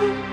Bye.